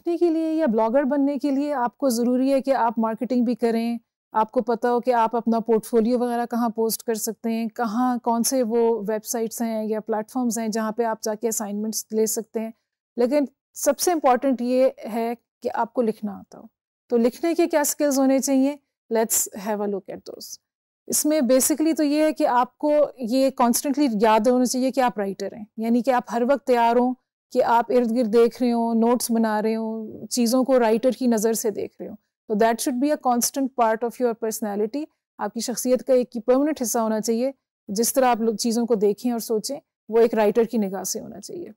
लिखने के लिए या ब्लॉगर बनने के लिए आपको ज़रूरी है कि आप मार्केटिंग भी करें। आपको पता हो कि आप अपना पोर्टफोलियो वगैरह कहाँ पोस्ट कर सकते हैं, कहाँ, कौन से वो वेबसाइट्स हैं या प्लेटफॉर्म्स हैं जहाँ पे आप जाके असाइनमेंट्स ले सकते हैं। लेकिन सबसे इंपॉर्टेंट ये है कि आपको लिखना आता हो। तो लिखने के क्या स्किल्स होने चाहिए? Let's have a look at दोस्त इसमें बेसिकली तो ये है कि आपको ये कॉन्स्टेंटली याद होना चाहिए कि आप राइटर हैं। यानी कि आप हर वक्त तैयार हों कि आप इर्द गिर्द देख रहे हो नोट्स बना रहे हो, चीज़ों को राइटर की नज़र से देख रहे हो। तो that should be a constant part of your personality आपकी शख्सियत का एक परमानेंट हिस्सा होना चाहिए। जिस तरह आप लोग चीज़ों को देखें और सोचें, वो एक राइटर की निगाह से होना चाहिए।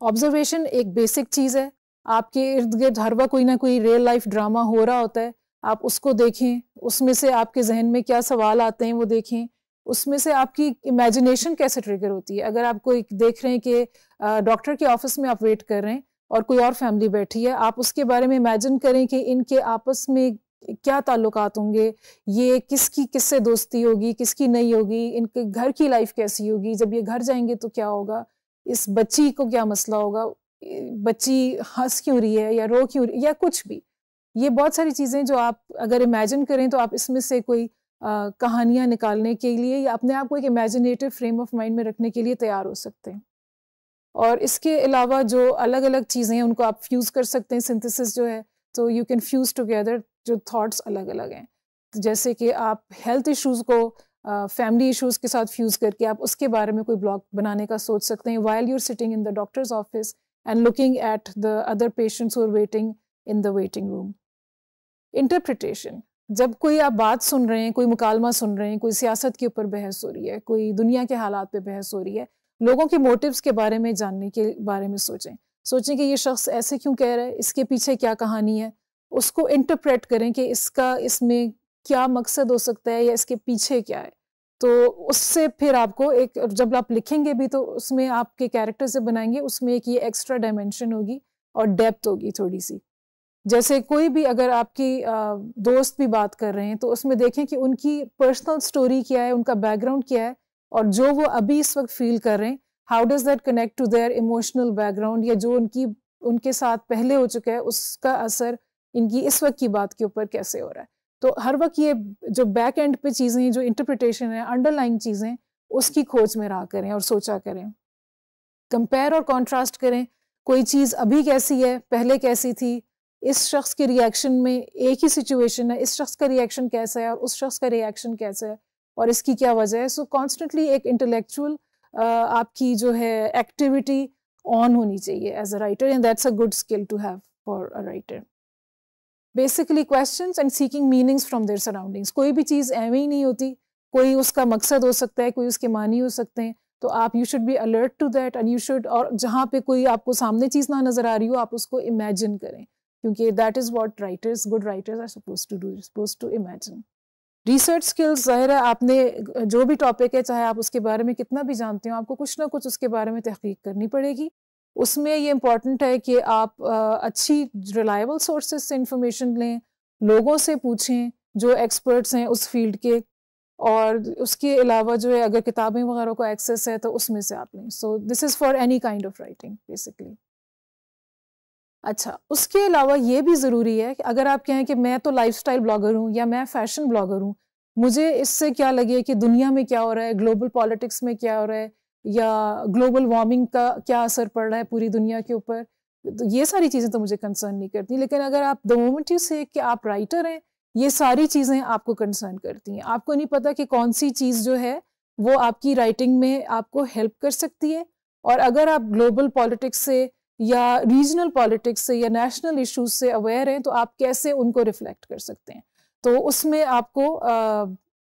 ऑब्जर्वेशन एक बेसिक चीज़ है। आपके इर्द गिर्द हर वक्त कोई ना कोई रियल लाइफ ड्रामा हो रहा होता है। आप उसको देखें, उसमें से आपके जहन में क्या सवाल आते हैं वो देखें। उसमें से आपकी इमेजिनेशन कैसे ट्रिगर होती है? अगर आप कोई देख रहे हैं कि डॉक्टर के ऑफ़िस में आप वेट कर रहे हैं और कोई और फैमिली बैठी है, आप उसके बारे में इमेजिन करें कि इनके आपस में क्या ताल्लुकात होंगे? ये किसकी किससे दोस्ती होगी? किसकी नहीं होगी? इनके घर की लाइफ कैसी होगी? जब ये घर जाएँगे तो क्या होगा? इस बच्ची को क्या मसला होगा? बच्ची हंस क्यों रही है या रो क्यों रही या कुछ भी। ये बहुत सारी चीज़ें जो आप अगर इमेजिन करें तो आप इसमें से कोई कहानियाँ निकालने के लिए या अपने आप को एक इमेजिनेटिव फ्रेम ऑफ़ माइंड में रखने के लिए तैयार हो सकते हैं। और इसके अलावा जो अलग अलग चीज़ें हैं उनको आप फ्यूज़ कर सकते हैं। सिंथेसिस जो है तो यू कैन फ्यूज़ टुगेदर जो थॉट्स अलग अलग हैं। तो जैसे कि आप हेल्थ इश्यूज़ को फैमिली uh, इश्यूज़ के साथ फ्यूज़ करके आप उसके बारे में कोई ब्लॉग बनाने का सोच सकते हैं। While you're sitting in the doctor's office and looking at the other patients और waiting in the waiting room interpretation जब कोई आप बात सुन रहे हैं, कोई मुकालमा सुन रहे हैं, कोई सियासत के ऊपर बहस हो रही है, कोई दुनिया के हालात पे बहस हो रही है, लोगों के मोटिव्स के बारे में, जानने के बारे में सोचें। सोचें कि ये शख्स ऐसे क्यों कह रहा है, इसके पीछे क्या कहानी है? उसको इंटरप्रेट करें कि इसका, इसमें क्या मकसद हो सकता है या इसके पीछे क्या है। तो उससे फिर आपको एक, जब आप लिखेंगे भी तो उसमें आपके कैरेक्टर से बनाएँगे, उसमें एक ये एक्स्ट्रा डायमेंशन होगी और डेप्थ होगी थोड़ी सी। जैसे कोई भी अगर आपकी दोस्त भी बात कर रहे हैं तो उसमें देखें कि उनकी पर्सनल स्टोरी क्या है, उनका बैकग्राउंड क्या है और जो वो अभी इस वक्त फील कर रहे हैं how does that connect to their emotional background या जो उनकी, उनके साथ पहले हो चुका है, उसका असर इनकी इस वक्त की बात के ऊपर कैसे हो रहा है। तो हर वक्त ये जो बैक एंड पे चीज़ें जो इंटरप्रिटेशन है अंडरलाइन चीज़ें उसकी खोज में रहा करें और सोचा करें। कंपेयर और कॉन्ट्रास्ट करें, कोई चीज़ अभी कैसी है, पहले कैसी थी इस शख्स के रिएक्शन में एक ही सिचुएशन है, इस शख्स का रिएक्शन कैसा है और उस शख्स का रिएक्शन कैसा है और इसकी क्या वजह है? सो कॉन्स्टेंटली एक इंटेलेक्चुअल आपकी जो है एक्टिविटी ऑन होनी चाहिए as a writer and that's a good skill to have for a writer basically question and seeking meanings from their surroundings कोई भी चीज़ एवं ही नहीं होती, कोई उसका मकसद हो सकता है, कोई उसके मानी हो सकते हैं तो आप you should be alert to that and you should और जहाँ पे कोई आपको सामने चीज़ ना नज़र आ रही हो, आप उसको इमेजिन करें। क्योंकि that is what writers good writers are suppose to do suppose to imagine research skills ज़ाहिर है, आपने जो भी टॉपिक है, चाहे आप उसके बारे में कितना भी जानते हो, आपको कुछ ना कुछ उसके बारे में तहकीक करनी पड़ेगी। उसमें ये इंपॉर्टेंट है कि आप अच्छी रिलायबल सोर्सेज से इंफॉर्मेशन लें, लोगों से पूछें, जो एक्सपर्ट्स हैं उस फ़ील्ड के, और उसके अलावा जो है, अगर किताबें वगैरह को एक्सेस है तो उसमें से आप लें। So this is for any kind of writing basically अच्छा उसके अलावा ये भी ज़रूरी है कि अगर आप कहें कि मैं तो लाइफस्टाइल ब्लॉगर हूँ या मैं फ़ैशन ब्लॉगर हूँ, मुझे इससे क्या लगे कि दुनिया में क्या हो रहा है ग्लोबल पॉलिटिक्स में क्या हो रहा है या ग्लोबल वार्मिंग का क्या असर पड़ रहा है पूरी दुनिया के ऊपर तो ये सारी चीज़ें तो मुझे कंसर्न नहीं करती। लेकिन अगर आप द मोमेंट यू से कि आप राइटर हैं, ये सारी चीज़ें आपको कंसर्न करती हैं। आपको नहीं पता कि कौन सी चीज़ जो है, वो आपकी राइटिंग में आपको हेल्प कर सकती है। और अगर आप ग्लोबल पॉलिटिक्स से या रीजनल पॉलिटिक्स से या नेशनल इश्यूज़ से अवेयर हैं तो आप कैसे उनको रिफ्लेक्ट कर सकते हैं? तो उसमें आपको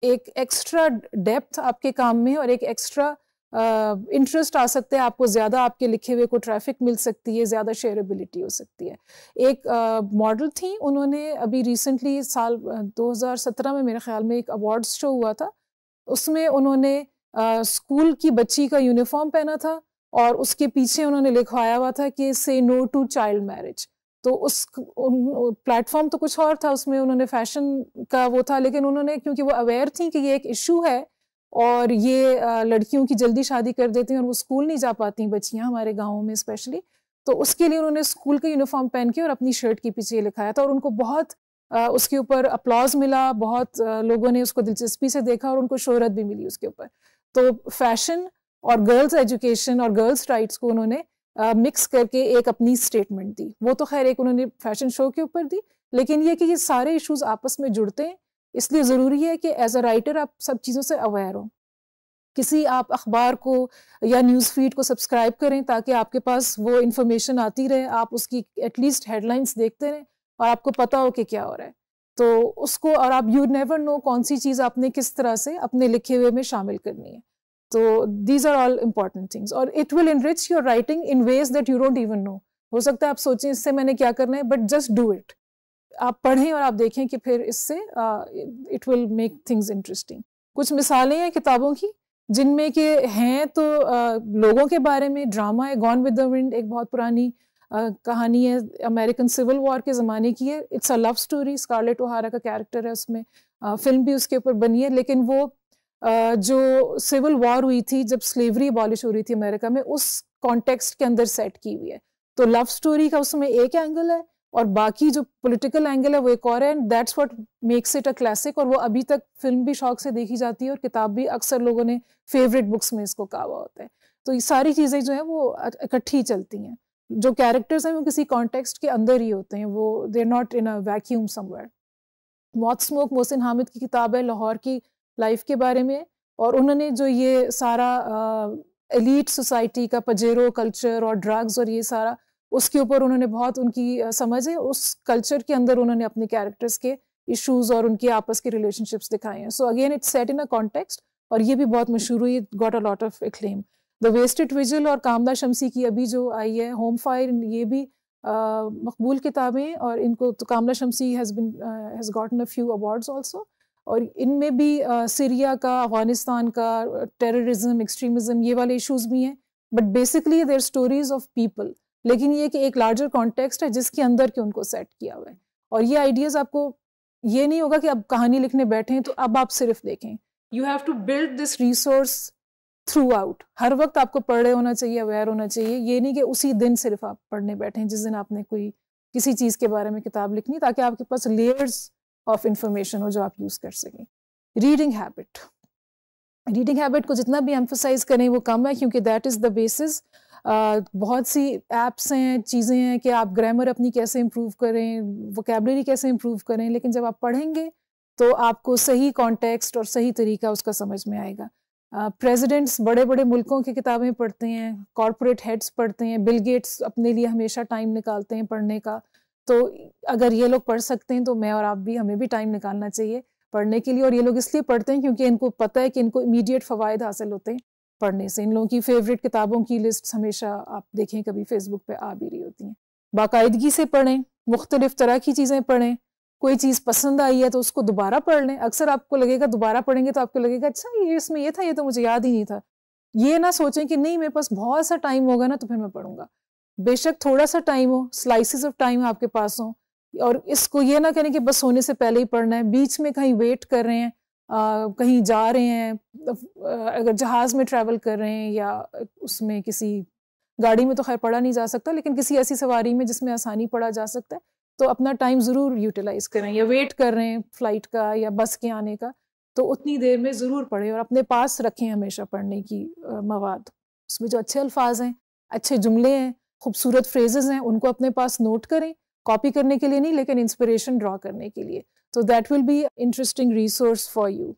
एक एक्स्ट्रा डेप्थ आपके काम में और एक एक्स्ट्रा इंटरेस्ट आ सकते हैं। आपको ज़्यादा आपके लिखे हुए को ट्रैफ़िक मिल सकती है, ज़्यादा शेयरेबिलिटी हो सकती है। एक मॉडल थी, उन्होंने अभी रिसेंटली साल 2017 में मेरे ख्याल में एक अवार्ड्स शो हुआ था। उसमें उन्होंने स्कूल की बच्ची का यूनिफॉर्म पहना था और उसके पीछे उन्होंने लिखवाया हुआ था कि से नो टू चाइल्ड मैरिज तो उस प्लेटफॉर्म तो कुछ और था, उसमें उन्होंने फ़ैशन का वो था, लेकिन उन्होंने, क्योंकि वो अवेयर थी कि ये एक इशू है, और ये लड़कियों की जल्दी शादी कर देती हैं और वो स्कूल नहीं जा पाती बच्चियाँ हमारे गाँव में स्पेशली तो उसके लिए उन्होंने स्कूल का यूनिफॉर्म पहन के और अपनी शर्ट के पीछे लिखाया था और उनको बहुत उसके ऊपर अप्लॉज मिला, बहुत लोगों ने उसको दिलचस्पी से देखा और उनको शोहरत भी मिली उसके ऊपर। तो फ़ैशन और गर्ल्स एजुकेशन और गर्ल्स राइट्स को उन्होंने मिक्स uh, करके एक अपनी स्टेटमेंट दी। वो तो खैर एक उन्होंने फ़ैशन शो के ऊपर दी लेकिन ये कि ये सारे इश्यूज़ आपस में जुड़ते हैं इसलिए ज़रूरी है कि एज अ राइटर आप सब चीज़ों से अवेयर हो। किसी आप अखबार को या न्यूज़ फ़ीड को सब्सक्राइब करें ताकि आपके पास वो इन्फॉर्मेशन आती रहे आप उसकी एटलीस्ट हेडलाइंस देखते रहें और आपको पता हो कि क्या हो रहा है। तो उसको और आप यू नेवर नो कौन सी चीज़ आपने किस तरह से अपने लिखे हुए में शामिल करनी है। तो these are all important things और it will enrich your writing in ways that you don't even know हो सकता है आप सोचें इससे मैंने क्या करना है? बट जस्ट डू इट आप पढ़ें और आप देखें कि फिर इससे it will make things interesting कुछ मिसालें हैं किताबों की जिनमें के हैं तो uh, लोगों के बारे में ड्रामा है गॉन विद द विंड एक बहुत पुरानी uh, कहानी है अमेरिकन सिविल वॉर के ज़माने की है। It's a love story Scarlett O'Hara का कैरेक्टर है उसमें। फ़िल्म भी उसके ऊपर बनी है लेकिन वो जो सिविल वॉर हुई थी, जब स्लेवरी अबॉलिश हो रही थी अमेरिका में, उस कॉन्टेक्स्ट के अंदर सेट की हुई है। तो लव स्टोरी का उसमें एक एंगल है और बाकी जो पॉलिटिकल एंगल है वो एक और है and that's what makes it a classic और वो अभी तक फ़िल्म भी शौक से देखी जाती है और किताब भी अक्सर लोगों ने फेवरेट बुक्स में इसको कहा हुआ होता है। तो ये सारी चीज़ें जो है वो इकट्ठी चलती हैं। जो कैरेक्टर्स हैं वो किसी कॉन्टेक्स्ट के अंदर ही होते हैं, वो they are not in a vacuum somewhere moth smoke Mohsin Hamid की किताब है, लाहौर की लाइफ के बारे में और उन्होंने जो ये सारा एलीट सोसाइटी का पजेरो कल्चर और ड्रग्स और ये सारा, उसके ऊपर उन्होंने बहुत उनकी समझ है, उस कल्चर के अंदर उन्होंने अपने कैरेक्टर्स के इश्यूज़ और उनके आपस के रिलेशनशिप्स दिखाए हैं। So again it's set in a context और ये भी बहुत मशहूर हुई got a lot of acclaim the wasted vigil और कामदा शमसी की अभी जो आई है होम फायर ये भी मकबूल किताबें और इनको तो Kamila Shamsie has been has gotten a few awards also और इनमें भी सीरिया का, अफ़गानिस्तान का टेररिज्म एक्सट्रीमिज़म ये वाले इश्यूज़ भी हैं। But basically their stories of people लेकिन ये कि एक लार्जर कॉन्टेक्स्ट है जिसके अंदर के उनको सेट किया हुआ है। और ये आइडियाज़ आपको, ये नहीं होगा कि अब कहानी लिखने बैठे हैं तो अब आप सिर्फ़ देखें। You have to build this resource throughout हर वक्त आपको पढ़ रहे होना चाहिए अवेयर होना चाहिए। ये नहीं कि उसी दिन सिर्फ़ आप पढ़ने बैठे हैं, जिस दिन आपने कोई, किसी चीज़ के बारे में किताब लिखनी, ताकि आपके पास लेयर्स ऑफ़ इंफॉर्मेशन हो जो आप यूज़ कर सकें। रीडिंग हैबिट रीडिंग हैबिट को जितना भी एम्फोसाइज करें वो कम है क्योंकि दैट इज़ द बेसिस बहुत सी एप्स हैं चीज़ें हैं कि आप ग्रामर अपनी कैसे इम्प्रूव करें वोकेबलरी कैसे इम्प्रूव करें लेकिन जब आप पढ़ेंगे तो आपको सही कॉन्टेक्स्ट और सही तरीका उसका समझ में आएगा। प्रेसिडेंट्स uh, बड़े बड़े मुल्कों की किताबें पढ़ते हैं कॉरपोरेट हेड्स पढ़ते हैं बिल गेट्स अपने लिए हमेशा टाइम निकालते हैं पढ़ने का। तो अगर ये लोग पढ़ सकते हैं तो मैं और आप भी, हमें भी टाइम निकालना चाहिए पढ़ने के लिए। और ये लोग इसलिए पढ़ते हैं क्योंकि इनको पता है कि इनको इमीडिएट फ़वाद हासिल होते हैं पढ़ने से। इन लोगों की फेवरेट किताबों की लिस्ट हमेशा आप देखें, कभी फेसबुक पे आ भी रही होती हैं। बाकायदगी से पढ़ें, मुख्तलिफ़ तरह की चीज़ें पढ़ें। कोई चीज़ पसंद आई है तो उसको दोबारा पढ़ लें। अक्सर आपको लगेगा दोबारा पढ़ेंगे तो आपको लगेगा अच्छा ये इसमें ये था, ये तो मुझे याद ही नहीं था। ये ना सोचें कि नहीं, मेरे पास बहुत सा टाइम होगा ना तो फिर मैं पढ़ूँगा। बेशक थोड़ा सा टाइम हो स्लाइसिस ऑफ़ टाइम आपके पास हो और इसको ये ना करें कि बस होने से पहले ही पढ़ना है। बीच में कहीं वेट कर रहे हैं आ, कहीं जा रहे हैं अगर जहाज़ में ट्रैवल कर रहे हैं या उसमें किसी गाड़ी में तो खैर पढ़ा नहीं जा सकता लेकिन किसी ऐसी सवारी में जिसमें आसानी पढ़ा जा सकता है तो अपना टाइम ज़रूर यूटिलाइज करें। या वेट कर रहे हैं फ़्लाइट का या बस के आने का तो उतनी देर में ज़रूर पढ़ें और अपने पास रखें हमेशा पढ़ने की मवाद। उसमें जो अच्छे अल्फाज हैं अच्छे जुमले हैं खूबसूरत फ्रेजेस हैं, उनको अपने पास नोट करें कॉपी करने के लिए नहीं, लेकिन इंस्पिरेशन ड्रॉ करने के लिए। तो that will be interesting resource for you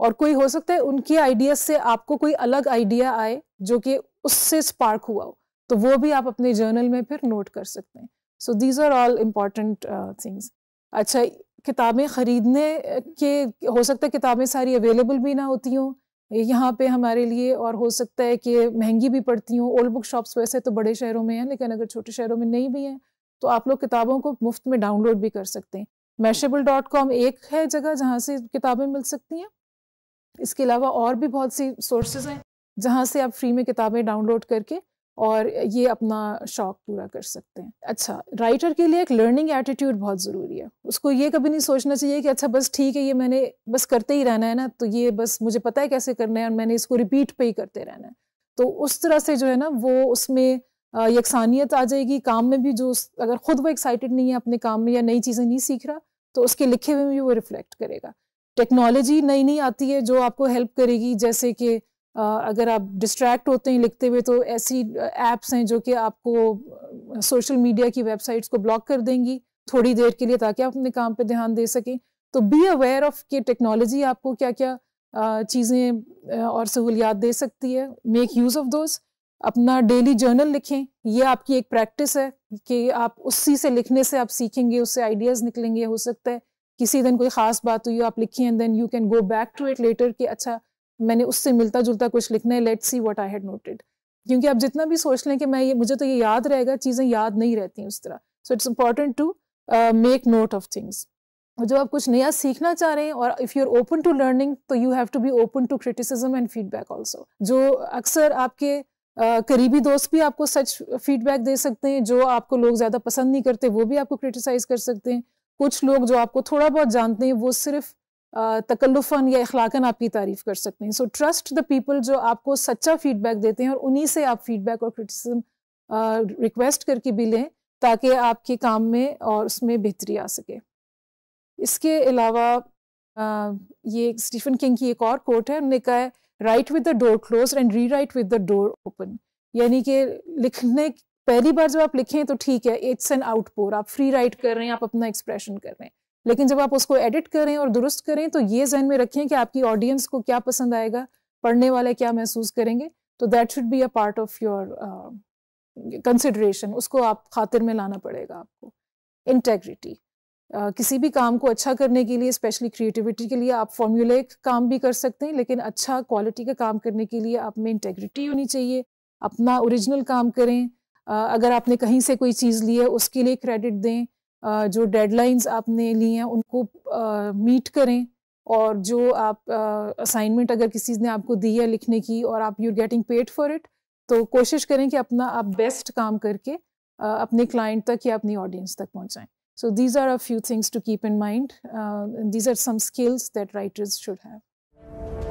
और कोई हो सकता है उनके आइडियाज़ से आपको कोई अलग आइडिया आए, जो कि उससे स्पार्क हुआ हो। तो वो भी आप अपने जर्नल में फिर नोट कर सकते हैं। So these are all important things अच्छा किताबें ख़रीदने के, हो सकता है किताबें सारी अवेलेबल भी ना होती हों यहाँ पे हमारे लिए और हो सकता है कि महँगी भी पड़ती हूँ। ओल्ड बुक शॉप्स वैसे तो बड़े शहरों में हैं, लेकिन अगर छोटे शहरों में नहीं भी हैं तो आप लोग किताबों को मुफ़्त में डाउनलोड भी कर सकते हैं। मैशेबल डॉट कॉम एक है जगह जहाँ से किताबें मिल सकती हैं। इसके अलावा और भी बहुत सी सोर्सेज हैं जहाँ से आप फ्री में किताबें डाउनलोड करके और ये अपना शौक पूरा कर सकते हैं। अच्छा राइटर के लिए एक लर्निंग एटीट्यूड बहुत ज़रूरी है। उसको ये कभी नहीं सोचना चाहिए कि अच्छा बस ठीक है, ये मैंने बस करते ही रहना है ना तो ये बस मुझे पता है कैसे करना है और मैंने इसको रिपीट पे ही करते रहना है। तो उस तरह से जो है ना, वो उसमें यकसानियत आ जाएगी। काम में भी जो अगर खुद वो एक्साइटेड नहीं है, अपने काम में या नई चीज़ें नहीं सीख रहा तो उसके लिखे हुए में भी वो रिफ्लेक्ट करेगा। टेक्नोलॉजी नई नई आती है जो आपको हेल्प करेगी, जैसे कि अगर आप डिस्ट्रैक्ट होते हैं लिखते हुए तो ऐसी एप्स हैं जो कि आपको सोशल मीडिया की वेबसाइट्स को ब्लॉक कर देंगी थोड़ी देर के लिए ताकि आप अपने काम पे ध्यान दे सकें। तो बी अवेयर ऑफ़ कि टेक्नोलॉजी आपको क्या क्या चीज़ें और सहूलियात दे सकती है। मेक यूज़ ऑफ़ दोज अपना डेली जर्नल लिखें। ये आपकी एक प्रैक्टिस है कि आप उसी से लिखने से आप सीखेंगे, उससे आइडियाज़ निकलेंगे, हो सकता है किसी दिन कोई ख़ास बात हुई आप लिखिए and then you can go back to it later कि अच्छा मैंने उससे मिलता जुलता कुछ लिखना है let see what I had noted क्योंकि आप जितना भी सोच लें कि मैं ये मुझे तो ये याद रहेगा चीज़ें याद नहीं रहती उस तरह। So it's important to make note of things जब आप कुछ नया सीखना चाह रहे हैं और if you are open to learning तो you have to be open to criticism and feedback also जो अक्सर आपके Uh, करीबी दोस्त भी आपको सच फीडबैक दे सकते हैं जो आपको लोग ज़्यादा पसंद नहीं करते वो भी आपको क्रिटिसाइज कर सकते हैं। कुछ लोग जो आपको थोड़ा बहुत जानते हैं वो सिर्फ़ तकल्लुफ़न या अखलाकन आपकी तारीफ़ कर सकते हैं। सो ट्रस्ट द पीपल जो आपको सच्चा फीडबैक देते हैं और उन्हीं से आप फीडबैक और क्रिटिसिज्म रिक्वेस्ट करके भी लें ताकि आपके काम में और उसमें बेहतरी आ सके। इसके अलावा ये स्टीफन किंग की एक और कोट है, उन्होंने कहा है write with the door close and rewrite with the door open यानी कि लिखने, पहली बार जब आप लिखें तो ठीक है इट्स एन आउटपोर आप फ्री राइट कर रहे हैं, आप अपना एक्सप्रेशन कर रहे हैं। लेकिन जब आप उसको एडिट करें और दुरुस्त करें तो ये जहन में रखें कि आपकी ऑडियंस को क्या पसंद आएगा पढ़ने वाले क्या महसूस करेंगे तो that should be a part of your consideration उसको आप खातिर में लाना पड़ेगा आपको. इंटेग्रिटी Uh, किसी भी काम को अच्छा करने के लिए स्पेशली क्रिएटिविटी के लिए आप फॉर्मूलेक काम भी कर सकते हैं लेकिन अच्छा क्वालिटी का काम करने के लिए आप में इंटेग्रिटी होनी चाहिए. अपना ओरिजिनल काम करें. Uh, अगर आपने कहीं से कोई चीज़ ली है उसके लिए क्रेडिट दें. जो डेडलाइंस आपने ली हैं, उनको मीट करें और जो आप असाइनमेंट अगर किसी ने आपको दी है लिखने की और आप you getting paid for it तो कोशिश करें कि अपना आप बेस्ट काम करके अपने क्लाइंट तक या अपनी ऑडियंस तक पहुंचाएँ। So these are a few things to keep in mind these are some skills that writers should have